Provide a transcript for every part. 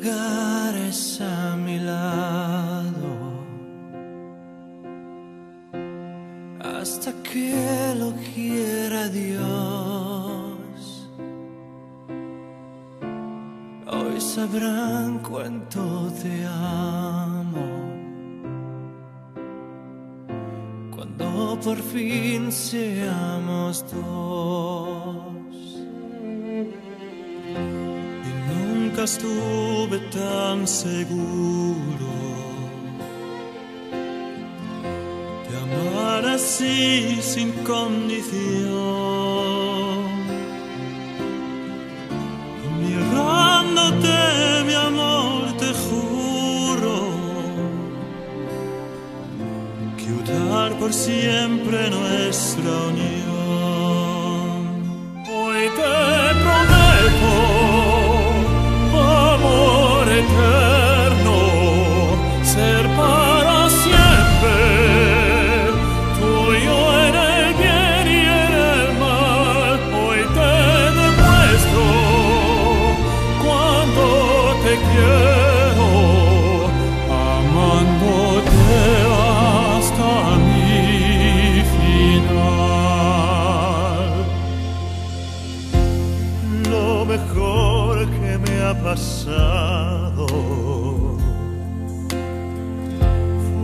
lugares a mi lado hasta que lo quiera Dios. Hoy sabrán cuánto te amo. Cuando por fin seamos dos. Nunca estuve tan seguro de amar así sin condición. Mirándote, mi amor, te juro que unir por siempre nuestra unión. Hoy te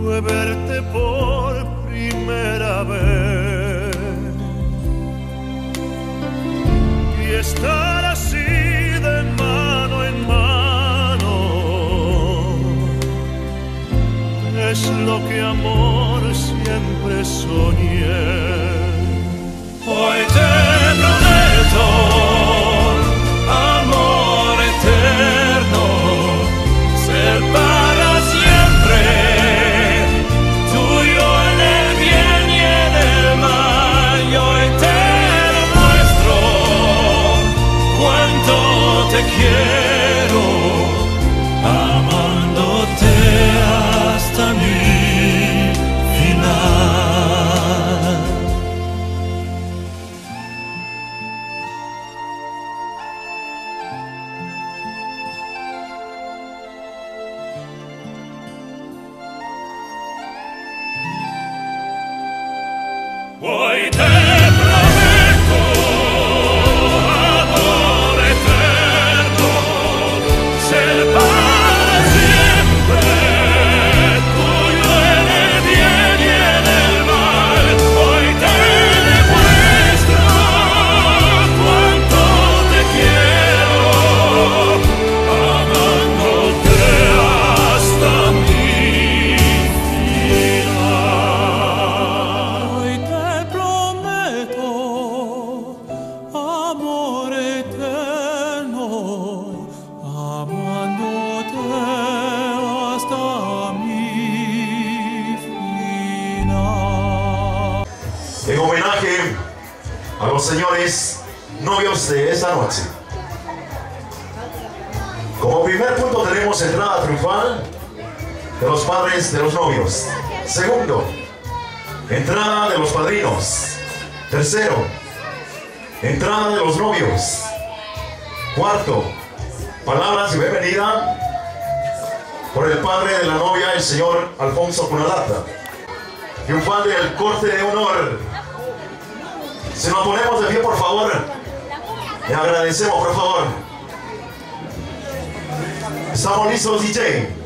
fue verte por primera vez y estar así de mano en mano es lo que amor siempre soñé. Hoy te prometo te novios de esta noche. Como primer punto tenemos entrada triunfal de los padres de los novios. Segundo, entrada de los padrinos. Tercero, entrada de los novios. Cuarto, palabras de bienvenida por el padre de la novia, el señor Alfonso Cunalata triunfal del corte de honor. Si nos ponemos de pie, por favor, le agradecemos, por favor. Estamos listos, DJ.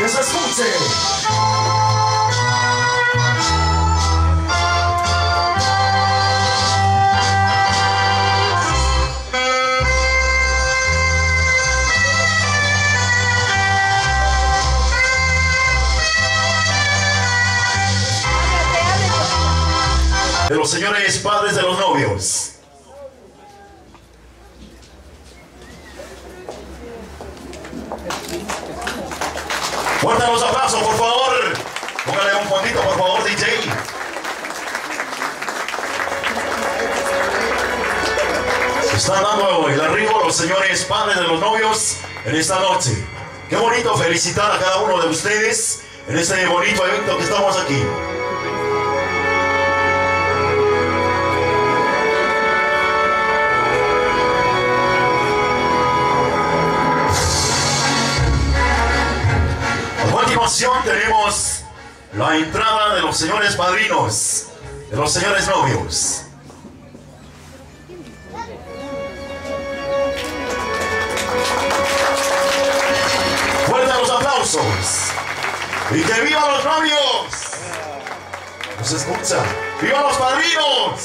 que se escuche. de los señores padres de los novios. Padres de los novios en esta noche. Qué bonito felicitar a cada uno de ustedes en este bonito evento que estamos aquí. A continuación tenemos la entrada de los señores padrinos, de los señores novios. Que vivan los novios. No se escucha. ¡Viva los padrinos!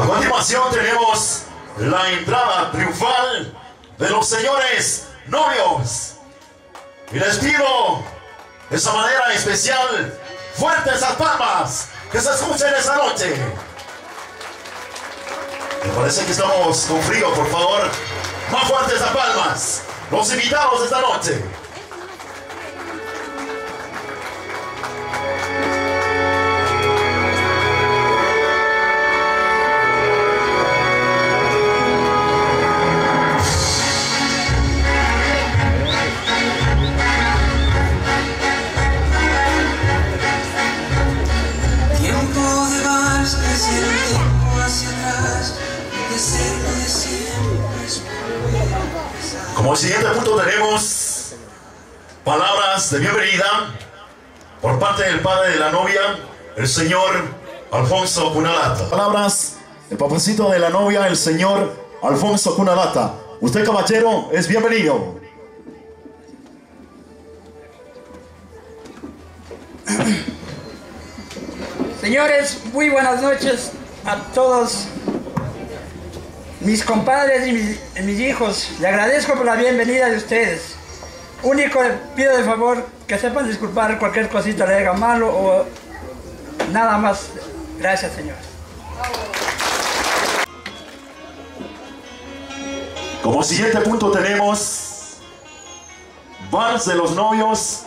A continuación tenemos la entrada triunfal de los señores novios. Y les pido de esa manera especial fuertes esas palmas que se escuchen esta noche. Me parece que estamos con frío, por favor. Más fuertes las palmas. Los invitados esta noche. Como siguiente punto tenemos palabras de bienvenida por parte del padre de la novia, el señor Alfonso Cunalata. Palabras del papacito de la novia, el señor Alfonso Cunalata. Usted caballero es bienvenido. Señores, muy buenas noches a todos mis compadres y mis, hijos. Le agradezco por la bienvenida de ustedes. Único pido de favor que sepan disculpar cualquier cosita le haga malo o nada más. Gracias, señor. Como siguiente punto tenemos Vals de los novios.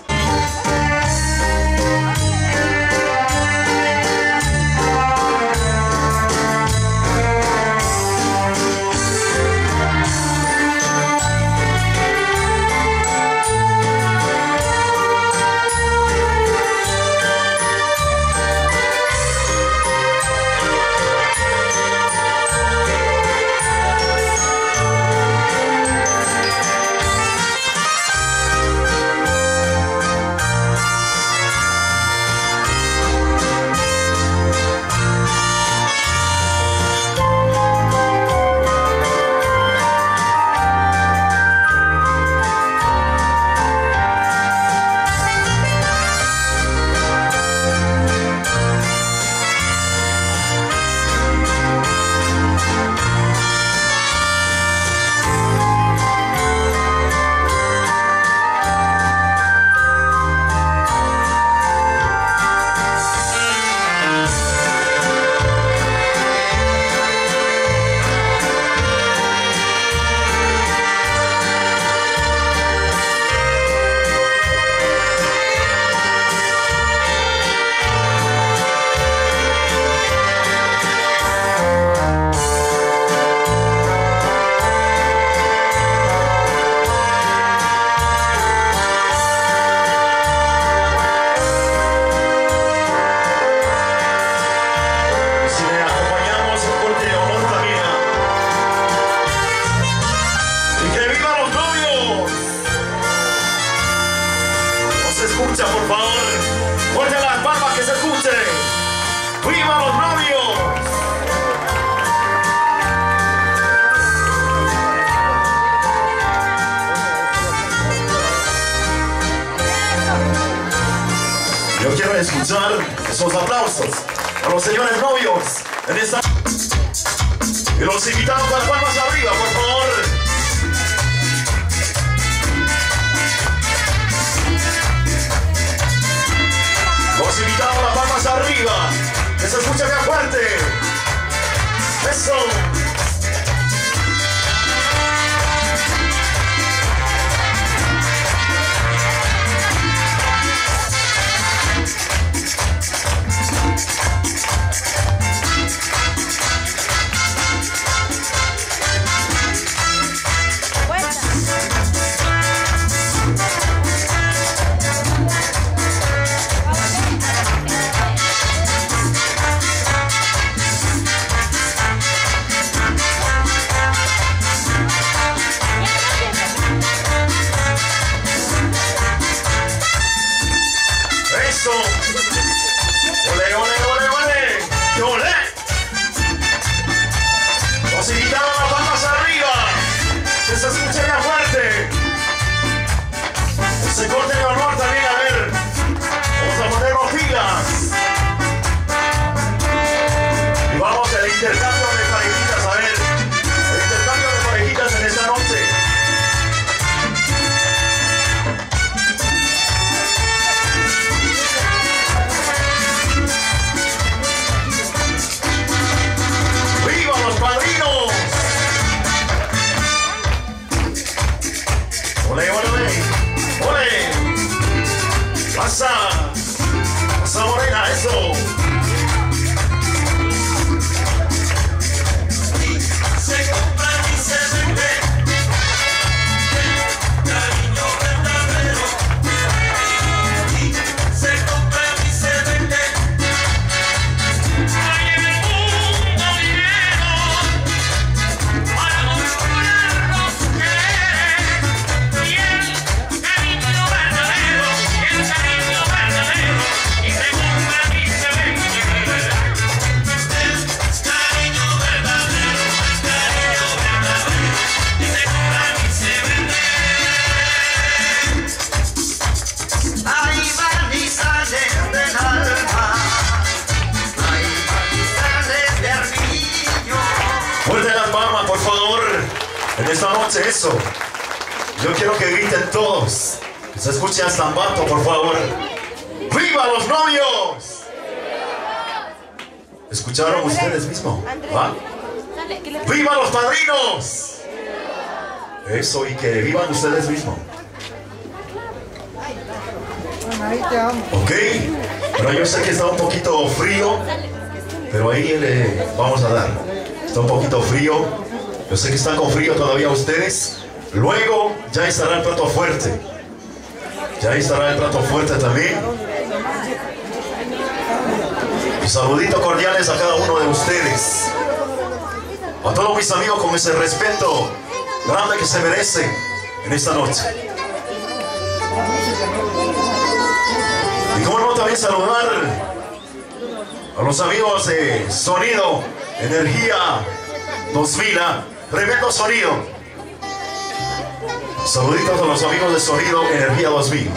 escuchar esos aplausos a los señores novios en esta... Y los invitamos a las palmas arriba, por favor. Los invitamos a las palmas arriba. Que se escucha acá fuerte. Eso. Yeah. Ok, pero yo sé que está un poquito frío, pero ahí le vamos a dar. Está un poquito frío, yo sé que están con frío todavía ustedes. Luego ya estará el plato fuerte. Ya estará el plato fuerte también. Y saluditos cordiales a cada uno de ustedes. A todos mis amigos con ese respeto grande que se merecen en esta noche. saludar a los amigos de Sonido Energía 2000, ¿ah? Tremendo Sonido. Saluditos a los amigos de Sonido Energía 2000.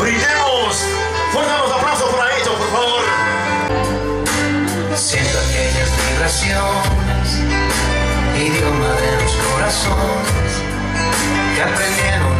Brillemos, fuerte los aplausos para ellos, por favor. Siento aquellas vibraciones, idioma de los corazones que aprendieron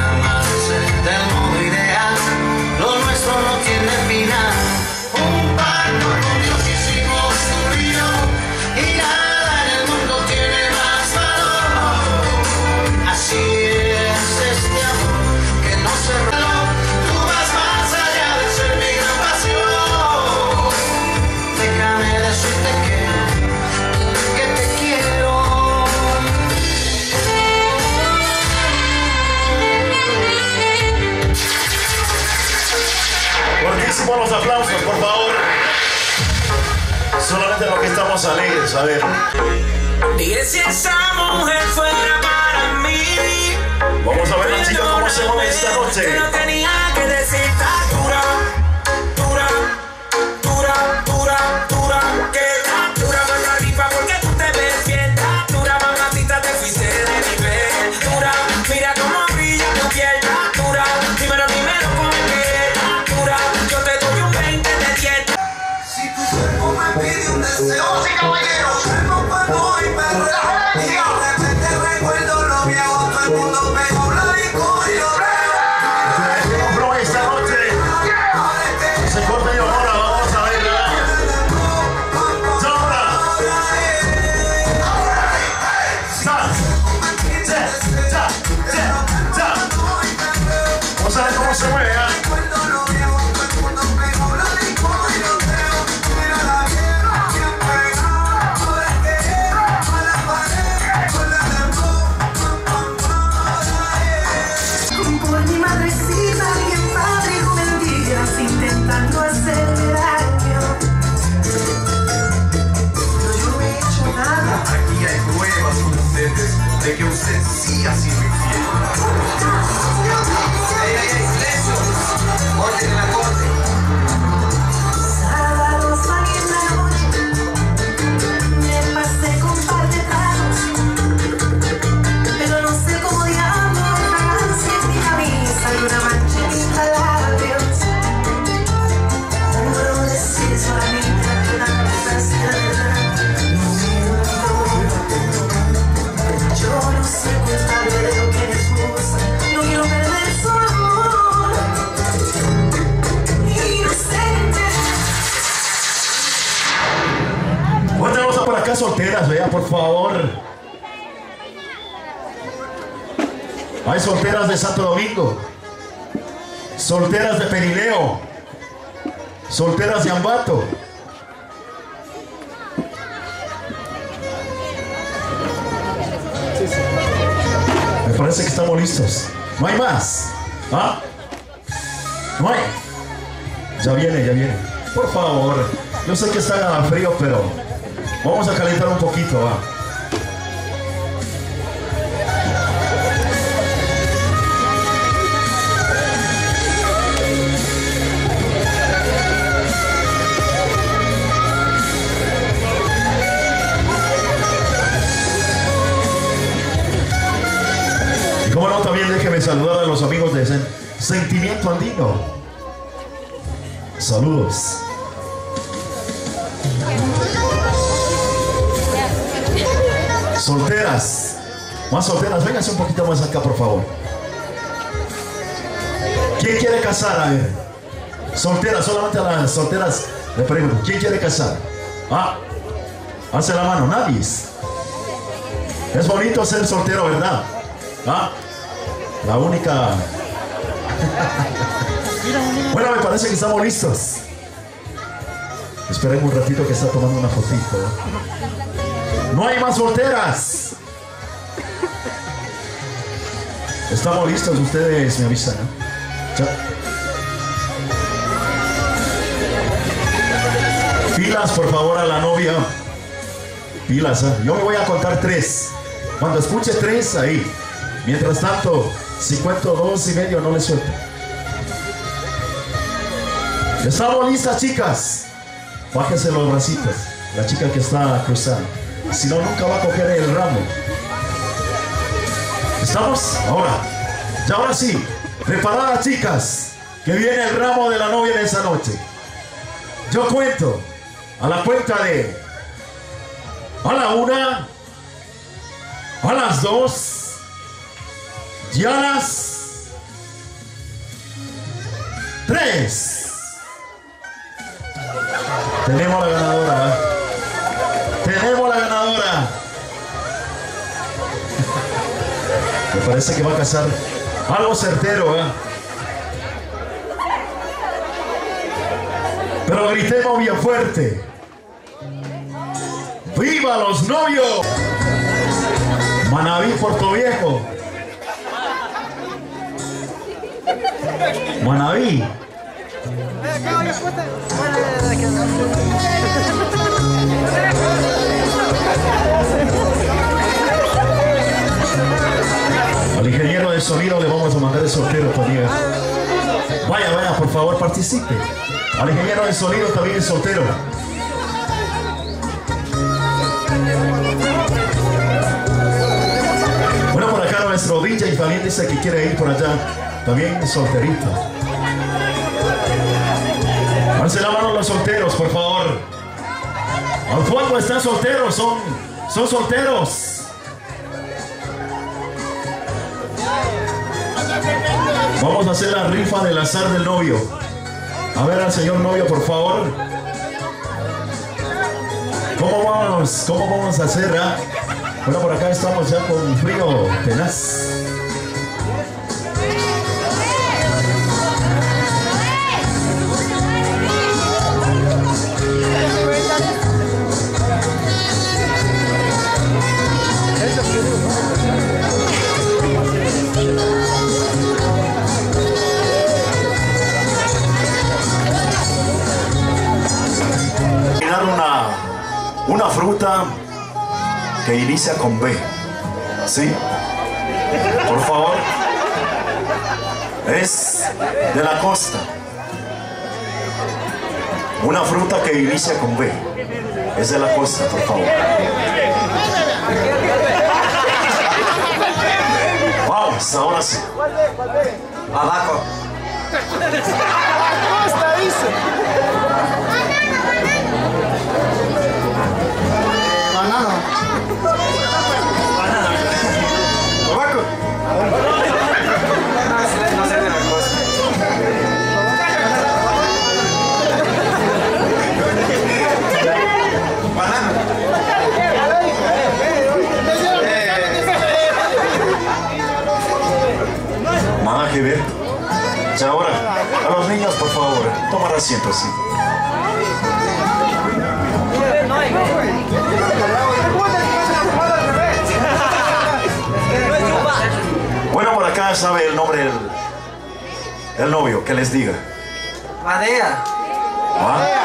solamente porque estamos alegres, a ver. Dije si esa mujer fuera para mí. Vamos a ver, chicos, cómo se mueve esta noche. Solteras de Santo Domingo. Solteras de Perileo. Solteras de Ambato. Me parece que estamos listos. No hay más. ¿Ah? No hay. Ya viene, ya viene. Por favor. Yo sé que está frío, pero vamos a calentar un poquito, va. Saludar a los amigos de Sen- Sentimiento Andino. Saludos. Solteras. Más solteras, vénganse un poquito más acá, por favor. ¿Quién quiere casar? A ver. Solteras, solamente a las solteras le pregunto. ¿Quién quiere casar? Ah, hace la mano, nadie. Es bonito ser soltero, ¿verdad? Ah, la única. bueno, me parece que estamos listos. Esperemos un ratito que está tomando una fotito. No hay más solteras. Estamos listos, ustedes me avisan. ¿no? Chao. Pilas, por favor, a la novia. Pilas, ¿eh? yo me voy a contar tres. Cuando escuche tres, ahí. Mientras tanto, si cuento dos y medio, no le suelto. Estamos listas, chicas. Bájense los bracitos. La chica que está cruzando. Si no, nunca va a coger el ramo. ¿Estamos? Ahora. Ya ahora sí. Preparadas, chicas. Que viene el ramo de la novia de esa noche. Yo cuento. A la cuenta de. A la una. A las dos. Las. Tres. Tenemos la ganadora. ¿eh? Tenemos la ganadora. Me parece que va a casar algo certero, ¿eh? Pero gritemos bien fuerte. ¡Viva los novios! Manaví, Puerto Viejo. Manaví. Al ingeniero de sonido le vamos a mandar el sorteo también. Vaya, vaya, por favor, participe. Al ingeniero de sonido también es soltero. Bueno, por acá nuestro DJ también dice que quiere ir por allá. También solterito. Alce la mano los solteros, por favor. Fondo están solteros, son, son solteros. Vamos a hacer la rifa del azar del novio. A ver al señor novio, por favor. ¿Cómo vamos? ¿Cómo vamos a hacer? ah? Bueno, por acá estamos ya con frío tenaz. Una fruta que inicia con B. ¿Sí? Por favor. Es de la costa. Una fruta que inicia con B. Es de la costa, por favor. Vamos, ahora sí. Abajo. Banano. Tomar asiento así. Bueno, por acá sabe el nombre del el novio, que les diga. Madea. ¿Ah?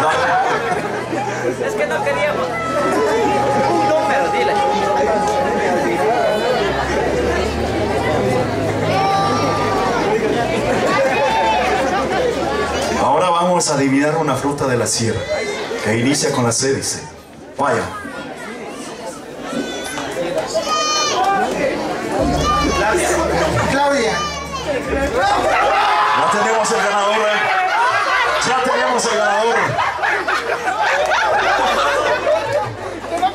No. Es que no queríamos. Vamos a adivinar una fruta de la sierra que inicia con la C, dice. Vaya. Claudia. Ya tenemos el ganador. ¿eh? Ya tenemos el ganador.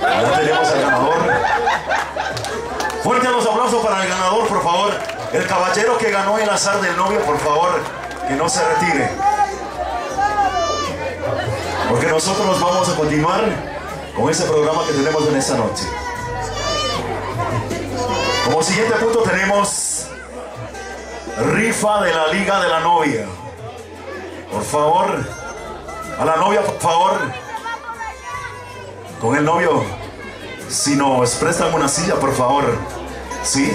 Ya tenemos el ganador. Fuerte los aplausos para el ganador, por favor. El caballero que ganó el azar del novio, por favor, que no se retire. Porque nosotros vamos a continuar con ese programa que tenemos en esta noche. Como siguiente punto tenemos rifa de la Liga de la Novia. Por favor, a la novia, por favor, con el novio, si nos prestan una silla, por favor. ¿Sí?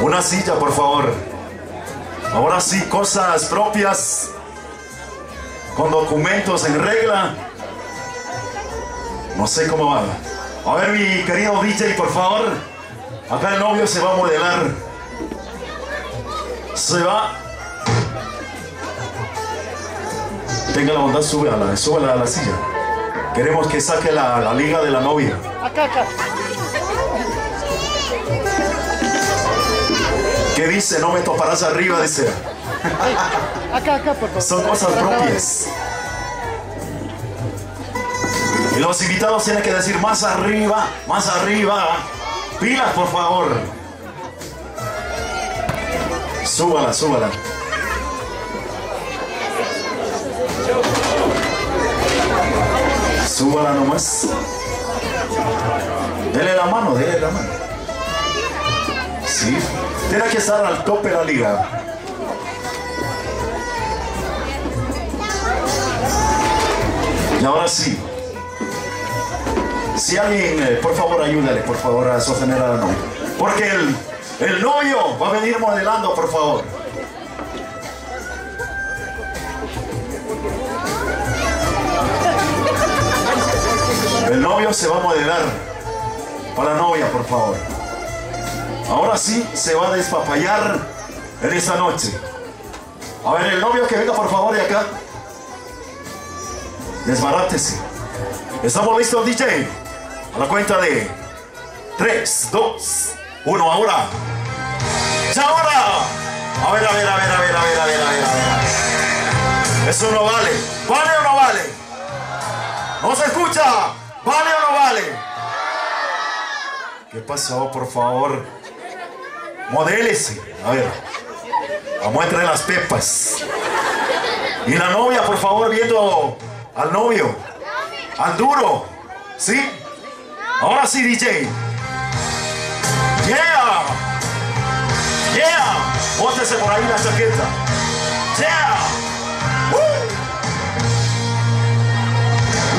Una silla, por favor. Ahora sí, cosas propias, con documentos en regla. No sé cómo va. A ver, mi querido DJ, por favor. Acá el novio se va a modelar. Se va. Tenga la bondad, sube a la, sube a la silla. Queremos que saque la, la liga de la novia. Acá, acá. ¿Qué dice? No me toparás arriba, dice. Acá, acá, por favor. Son cosas propias. Y los invitados tienen que decir más arriba, más arriba. Pilas, por favor. Súbala, súbala. Súbala nomás. Dele la mano, dele la mano. Sí. Tiene que estar al tope la liga. Y ahora sí. Si alguien, eh, por favor, ayúdale, por favor, a sostener a la novia. Porque el, el novio va a venir modelando, por favor. El novio se va a modelar. Para la novia, por favor. Ahora sí se va a despapallar en esta noche. A ver, el novio que venga, por favor, de acá. Desbarátese. ¿Estamos listos, DJ? A la cuenta de 3, 2, 1, ahora. ¡Ya ahora! A ver, a ver, a ver, a ver, a ver, a ver, a ver, a ver. Eso no vale. ¿Vale o no vale? ¿No se escucha? ¿Vale o no vale? ¿Qué pasó, por favor? Modélese. A ver. A entrar en las pepas. Y la novia, por favor, viendo al novio. Al duro. ¿Sí? Ahora sí, DJ. Yeah. Yeah. Bótese por ahí la chaqueta. Yeah. Woo.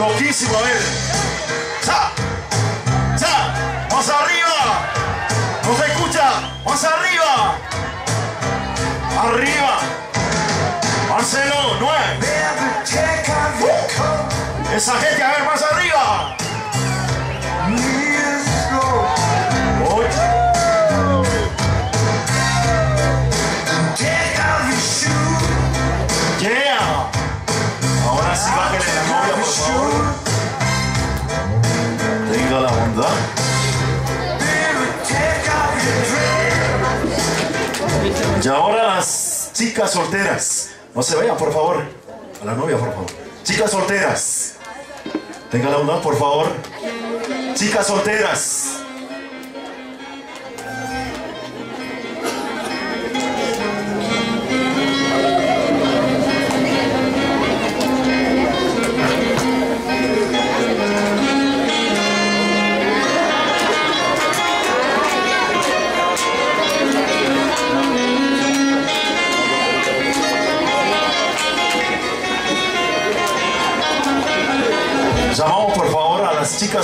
Loquísimo, a ver. ¡Cha! ¡Cha! ¡Más arriba! ¿No se escucha? ¡Más arriba! ¡Arriba! Marcelo, nueve. Esa gente, a ver, más arriba. Y ahora las chicas solteras. No se vayan, por favor. A la novia, por favor. Chicas solteras. Tenga la bondad, por favor. Chicas solteras.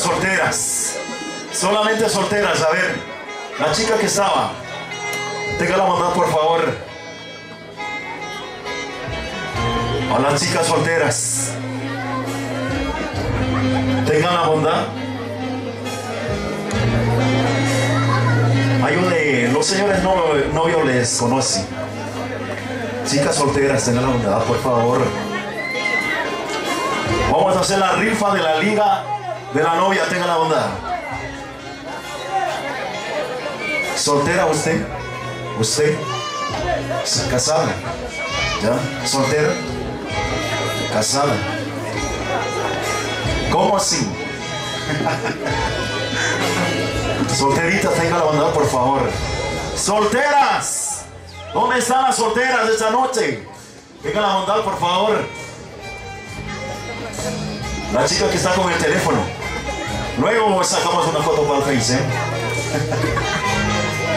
Solteras. Solamente solteras, a ver. La chica que estaba. Tenga la bondad, por favor. A las chicas solteras. Tengan la bondad. Ayude, los señores no, novios les conocen. Chicas solteras, tengan la bondad, por favor. Vamos a hacer la rifa de la liga de la novia, tenga la bondad. ¿Soltera usted? ¿Usted? ¿Casada? ¿Ya? ¿Soltera? ¿Casada? ¿Cómo así? Solteritas, tenga la bondad, por favor. ¡Solteras! ¿Dónde están las solteras de esta noche? Tenga la bondad, por favor. La chica que está con el teléfono. Luego sacamos una foto para el Face, ¿eh?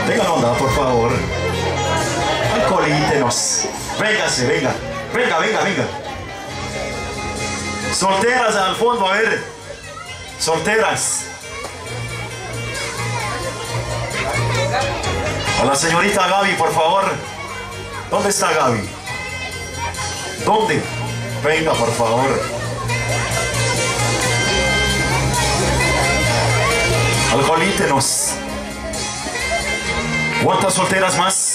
Tenga la bondad, por favor. Alcoholítenos. Véngase, venga. Venga, venga, venga. Solteras al fondo, a ver. Solteras. A la señorita Gaby, por favor. ¿Dónde está Gaby? ¿Dónde? Venga, por favor. Alcoholítenos. ¿Cuántas solteras más?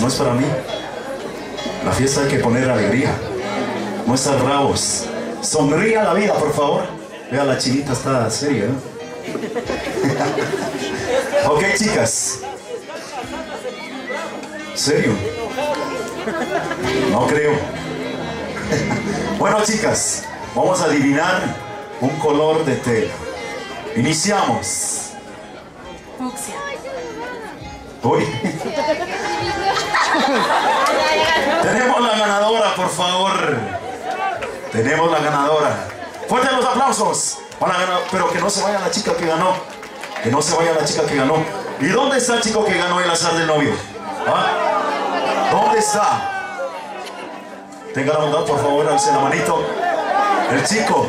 No es para mí. La fiesta hay que poner alegría. No estar bravos. Sonría la vida, por favor. Vea, la chinita está seria. ¿no? ok, chicas. ¿Serio? No creo. bueno, chicas, vamos a adivinar un color de tela. Iniciamos. Fucsia. Uy. Tenemos la ganadora, por favor. Tenemos la ganadora. Fuerte los aplausos. Pero que no se vaya la chica que ganó. Que no se vaya la chica que ganó. ¿Y dónde está el chico que ganó el azar del novio? ¿Ah? ¿Dónde está? Tenga la bondad, por favor, alce la manito. El chico.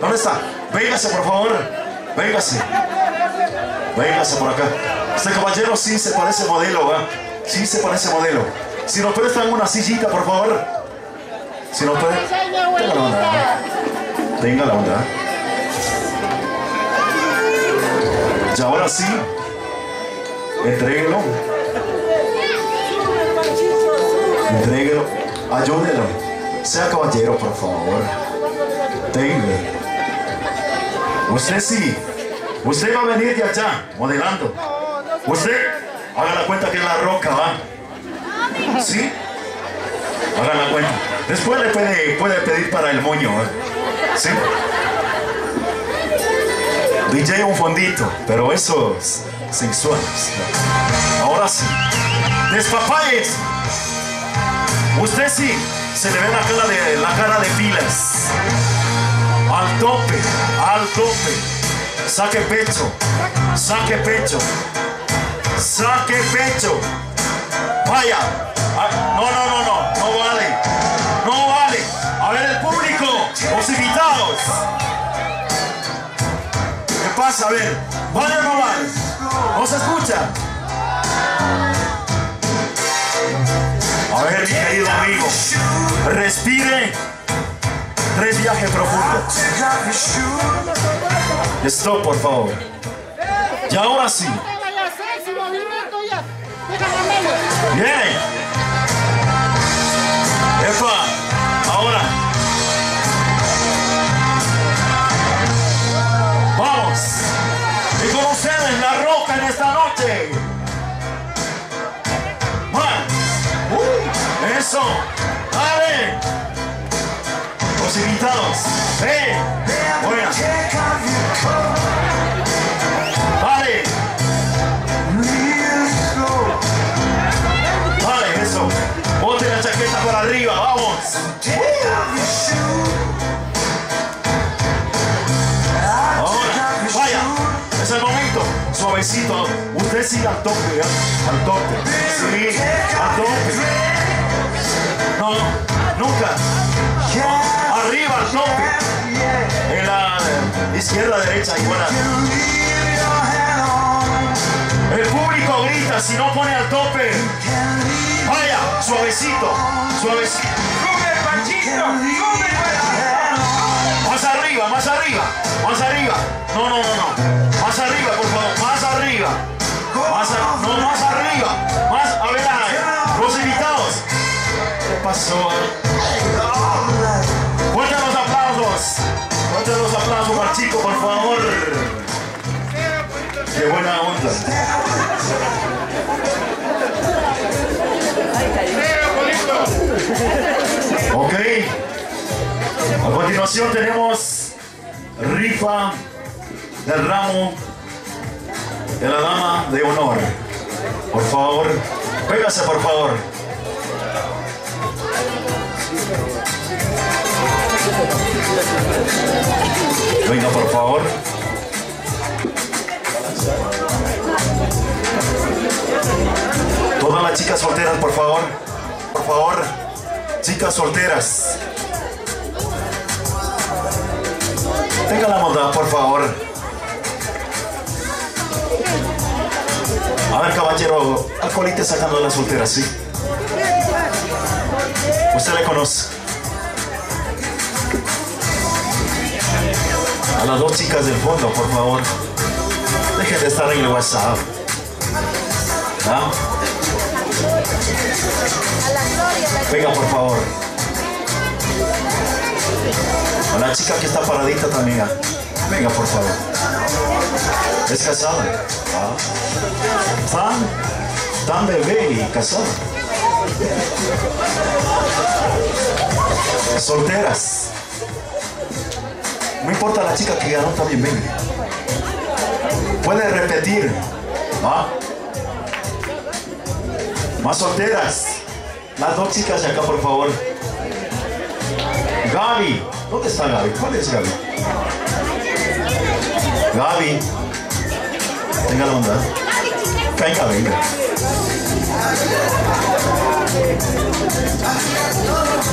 ¿Dónde está? Véngase, por favor. Véngase. Véngase por acá. Este caballero sí se parece modelo, ¿va? Sí se parece modelo. Si nos prestan una sillita, por favor. Si nos puede. Tenga la onda. Tenga la onda. Y ahora sí. Entréguelo. Entréguelo. Ayúdelo. Sea caballero, por favor. Tenga. Usted sí. Usted va a venir de allá, modelando. Usted, haga la cuenta que es la roca, ¿va? ¿Sí? Haga la cuenta. Después le puede, puede pedir para el moño, ¿eh? ¿sí? DJ un fondito, pero eso es sensual. Ahora sí. Despapayes. Usted sí, se le ve la cara de, la cara de pilas. Al tope, al tope. Saque pecho, saque pecho, saque pecho. Vaya. Ah, No, no, no, no. Invitados. ¿Qué pasa? A ver. ¿Vale o no vale? ¿No se escucha? A ver, mi querido amigo. Respire. Tres viajes profundos. Stop, por favor. Y ahora sí. Bien. Epa. Ahora. En esta noche. Uh, eso. Dale. Los invitados. ¡Eh! Buena. Vale. Vale, eso. Bote la chaqueta para arriba, vamos. Suavecito. Usted sigue al tope, ¿eh? Al tope. Al tope. No, nunca. Arriba, al tope. En la izquierda, derecha, igual. El público grita si no pone al tope. Vaya, suavecito, suavecito. Más arriba, más arriba, más arriba. No, no, no, no. Más arriba, por favor, más arriba. Más a- no, más arriba. Más, a ver, los invitados. ¿Qué pasó? Fuerte los aplausos. Fuerte los aplausos para por favor. Qué buena onda. Ok. A continuación tenemos rifa del ramo de la dama de honor. Por favor, pégase por favor. Venga, por favor. Todas las chicas solteras, por favor. Por favor. Chicas solteras. Tenga la bondad, por favor. A ver, caballero, alcoholite sacando a las solteras, ¿sí? Usted le conoce. A las dos chicas del fondo, por favor. Dejen de estar en el WhatsApp. ¿Ah? Venga, por favor. A la chica que está paradita también. ah. Venga, por favor. Es casada. Ah. Tan, tan bebé y casada. Solteras. No importa la chica que ganó también venga. Puede repetir. ¿Ah? Más solteras. Las dos chicas de acá, por favor. Gaby. ¿Dónde está Gaby? ¿Cuál es Gaby? Gaby. Tenga la onda. Venga, venga.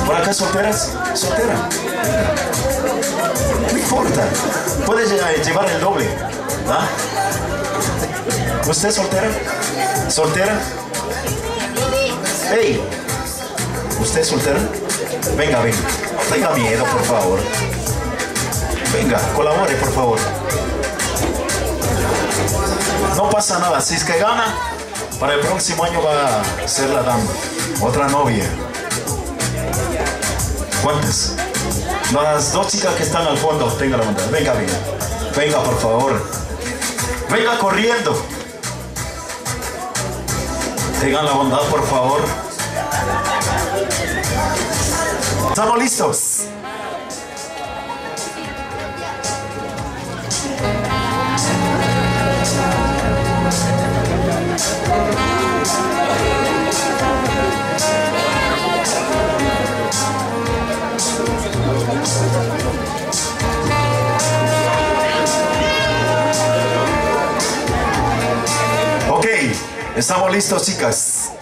¿Por acá solteras? Soltera. No importa. Puedes llegar- llevar el doble. ¿Ah? ¿Usted soltera? ¿Soltera? ¡Ey! ¿Usted soltera? Venga, venga. No tenga miedo, por favor. Venga, colabore, por favor. No pasa nada. Si es que gana, para el próximo año va a ser la dama. Otra novia. ¿Cuántas? Las dos chicas que están al fondo, tenga la bondad. Venga, venga. Venga, por favor. Venga corriendo. Tengan la bondad, por favor. ¿Estamos listos? Ok, estamos listos, chicas.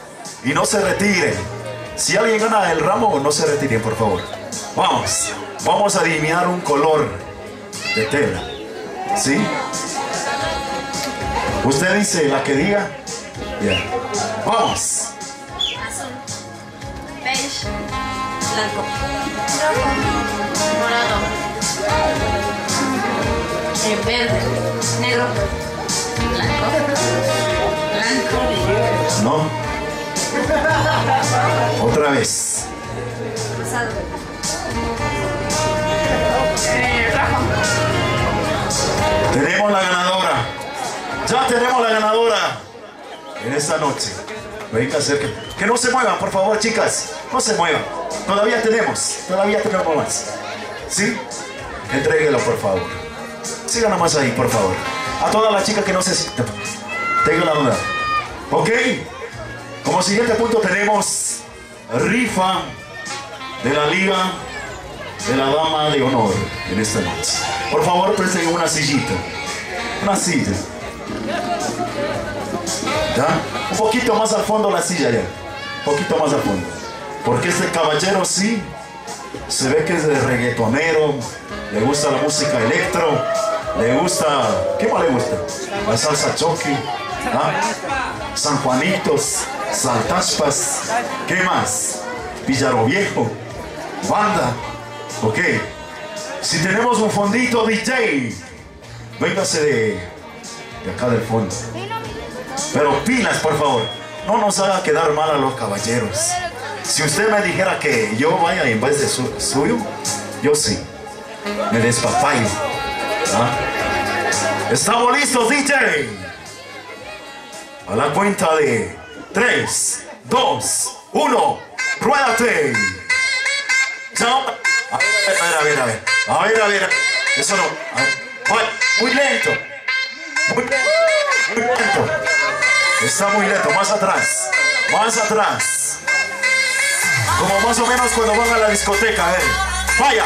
y no se retiren. Si alguien gana el ramo, no se retiren, por favor. Vamos, vamos a adivinar un color de tela. ¿Sí? Usted dice la que diga. Ya. Vamos. Azul. Beige. Blanco. Rojo. Morado. Eh, verde. Negro. Blanco. Blanco. No. Otra vez. Tenemos la ganadora. Ya tenemos la ganadora en esta noche. Venga, acerca. Que no se muevan, por favor, chicas. No se muevan. Todavía tenemos. Todavía tenemos más. ¿Sí? Entréguelo, por favor. Sigan nomás ahí, por favor. A todas las chicas que no se sientan. Tengan la duda. ¿Ok? Como siguiente punto tenemos rifa de la Liga de la Dama de Honor en esta noche. Por favor, presten una sillita. Una silla. ¿Ya? Un poquito más al fondo la silla ya. Un poquito más al fondo. Porque este caballero sí se ve que es de reggaetonero, le gusta la música electro, le gusta, ¿qué más le gusta? La salsa choque, ¿ah? San Juanitos, Saltaspas, ¿qué más? Villaro Viejo, banda, ok. Si tenemos un fondito DJ, véngase de, de acá del fondo. Pero pilas, por favor. No nos haga quedar mal a los caballeros. Si usted me dijera que yo vaya en vez de su- suyo, yo sí. Me despapayo. ¿Ah? ¿Estamos listos, DJ? A la cuenta de 3, 2, 1, ruédate. Chao. A ver, a ver, a ver. A ver, a ver. Eso no. A ver. Muy lento. Muy, muy lento. Está muy lento. Más atrás. Más atrás. Como más o menos cuando van a la discoteca. A ver. Vaya.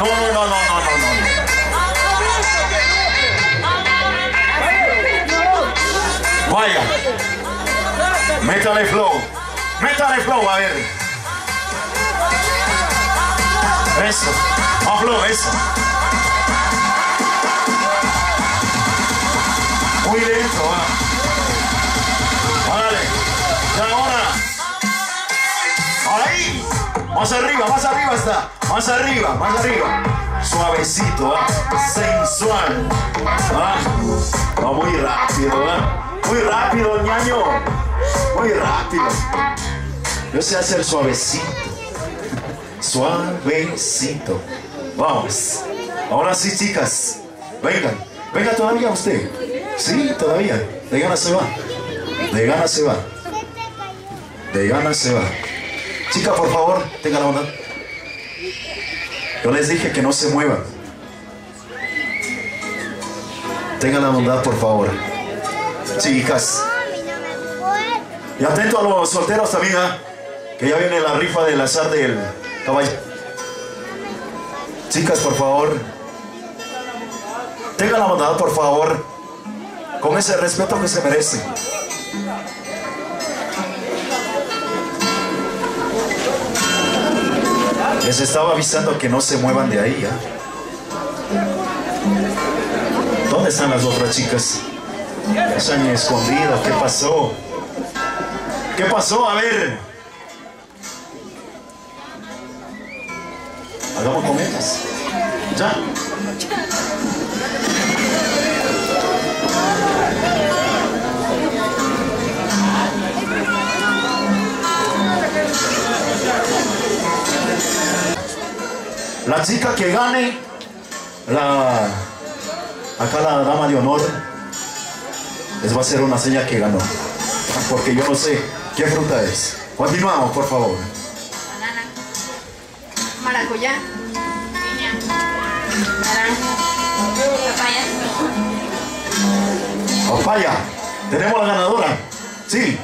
No, no, no, no, no, no, no. Vaya. Métale flow. Métale flow, a ver. Eso. Más flow, eso. Muy lento, va. Vale. Y ahora. Ahí. Más arriba, más arriba está. Más arriba, más arriba. Suavecito, ¿ah? sensual. ¿ah? Va muy rápido, ¿ah? Muy rápido, ñaño. Muy rápido. Yo sé hacer suavecito. Suavecito. Vamos. Ahora sí, chicas. Vengan. Venga todavía usted. Sí, todavía. De ganas se va. De ganas se va. De ganas se va. Chica, por favor, tenga la bondad. Yo les dije que no se muevan. Tengan la bondad, por favor. Chicas. Y atento a los solteros también, ¿ah? que ya viene la rifa del azar del caballo. Chicas, por favor. Tengan la bondad, por favor. Con ese respeto que se merece. Les estaba avisando que no se muevan de ahí, ¿ah? ¿Dónde están las otras chicas? Se han escondido, ¿qué pasó? ¿Qué pasó? A ver. Hagamos con ellas. Ya. La chica que gane, la, acá la dama de honor, les va a hacer una seña que ganó. Porque yo no sé qué fruta es. Continuamos, por favor. Banana. Maracuyá. Piña. Naranja. Papaya. Papaya, tenemos la ganadora. Sí,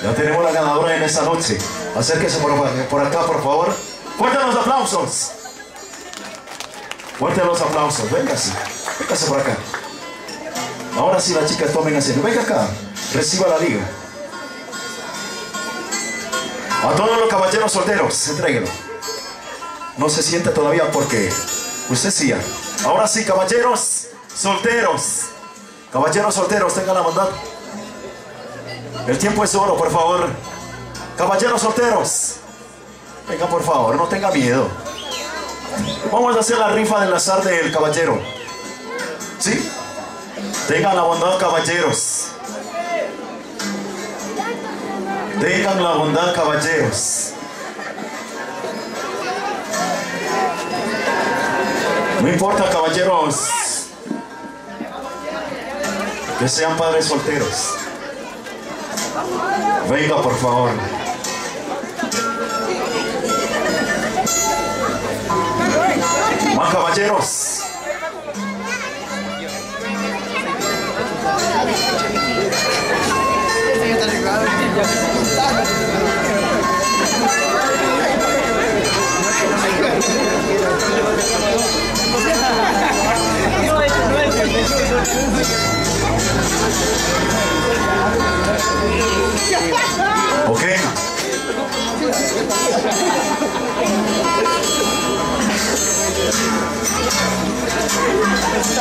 ya tenemos la ganadora en esta noche. Acérquese por, por acá, por favor. Fuerte los aplausos. Fuerte los aplausos. Véngase. Véngase por acá. Ahora sí las chicas tomen asiento. Venga acá. Reciba la liga. A todos los caballeros solteros, entréguelo. No se siente todavía porque usted sí. Ahora sí, caballeros solteros. Caballeros solteros, tengan la bondad. El tiempo es oro, por favor. Caballeros solteros. Venga, por favor, no tenga miedo. Vamos a hacer la rifa del azar del caballero. ¿Sí? Tengan la bondad, caballeros. Tengan la bondad, caballeros. No importa, caballeros, que sean padres solteros. Venga, por favor. Más caballeros. Ok.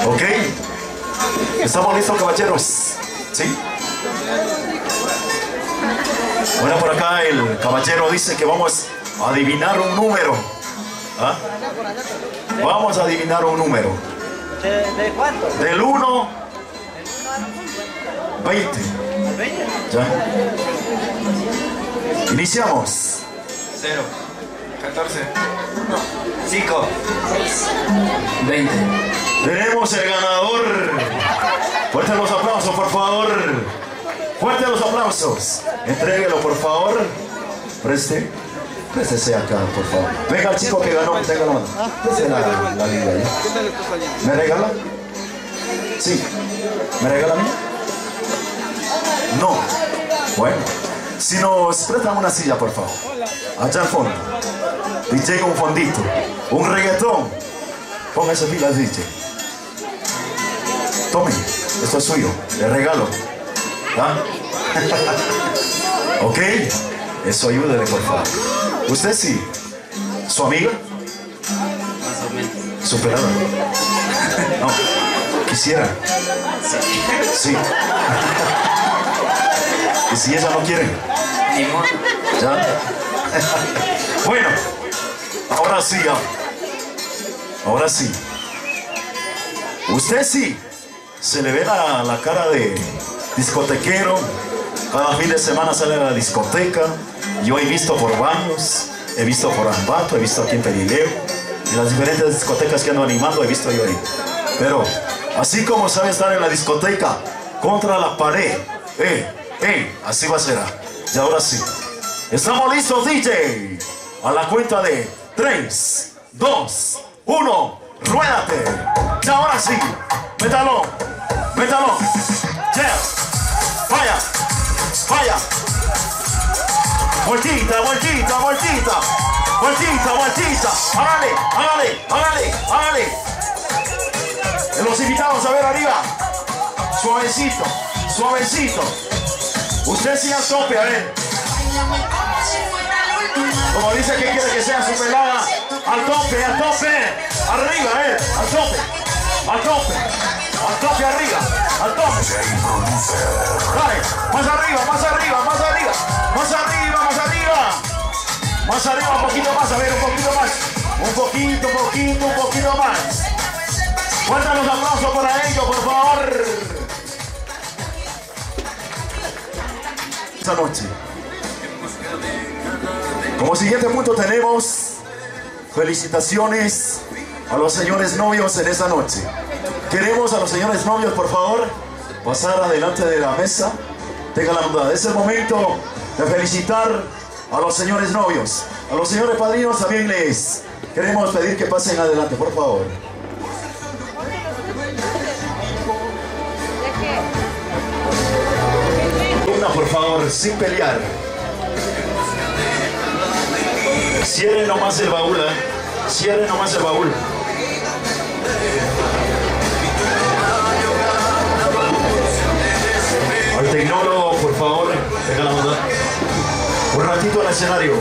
Ok. ¿Estamos listos, caballeros? ¿Sí? Bueno, por acá el caballero dice que vamos a adivinar un número. ¿Ah? Vamos a adivinar un número. ¿De, de cuánto? Del 1 20. ¿Ya? Iniciamos. 0, 14, 5, 20. Tenemos el ganador. Fuerte los aplausos, por favor. Fuerte los aplausos. Entréguelo, por favor. Preste. Préstese acá, por favor. Venga el chico que ganó, tenga la la, liga. ¿Me regala? Sí. ¿Me regala a mí? No. Bueno. Si nos prestan una silla, por favor. Allá al fondo. DJ un fondito. Un reggaetón. Póngase pilas, DJ. Tome, esto es suyo, le regalo. ¿Ah? ok, eso ayúdele por favor. Usted sí, su amiga, superada. No, quisiera. Sí. ¿Y si ella no quiere? ¿Ya? bueno, ahora sí. Ahora sí. Usted sí, se le ve la, la cara de discotequero. Cada fin de semana sale a la discoteca. Yo he visto por baños, he visto por Ambato, he visto aquí en Perileo. En las diferentes discotecas que ando animando he visto yo ahí. Pero así como sabe estar en la discoteca contra la pared, eh, eh, así va a ser. Y ahora sí. Estamos listos, DJ. A la cuenta de 3, 2, 1. Ruédate. Y ahora sí. Métalo. Métalo. Yeah. Vaya. Vaya. Vueltita, vueltita, vueltita. Vueltita, vueltita. Hágale, hágale, hágale, hágale. Los invitamos a ver arriba. Suavecito, suavecito. Usted sí al tope, a ver. Como dice que quiere que sea su pelada, al tope, al tope, arriba, eh, al tope, al tope, al tope arriba, al tope. Dale, más arriba, más arriba, más arriba, más arriba, más arriba, más arriba, un poquito más, a ver, un poquito más, un poquito, un poquito, un poquito más. Fuerte los aplausos para ellos, por favor. Esta noche. Como siguiente punto tenemos felicitaciones a los señores novios en esta noche. Queremos a los señores novios, por favor, pasar adelante de la mesa. Tengan la bondad. Es el momento de felicitar a los señores novios. A los señores padrinos también les queremos pedir que pasen adelante, por favor. Una, por favor, sin pelear. Cierre nomás el baúl, ¿eh? Cierre nomás el baúl. Al tecnólogo, por favor, bondad. Un Robertito al escenario.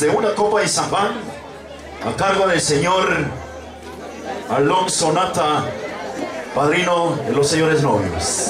De una copa de champán a cargo del señor Alonso Nata, padrino de los señores novios.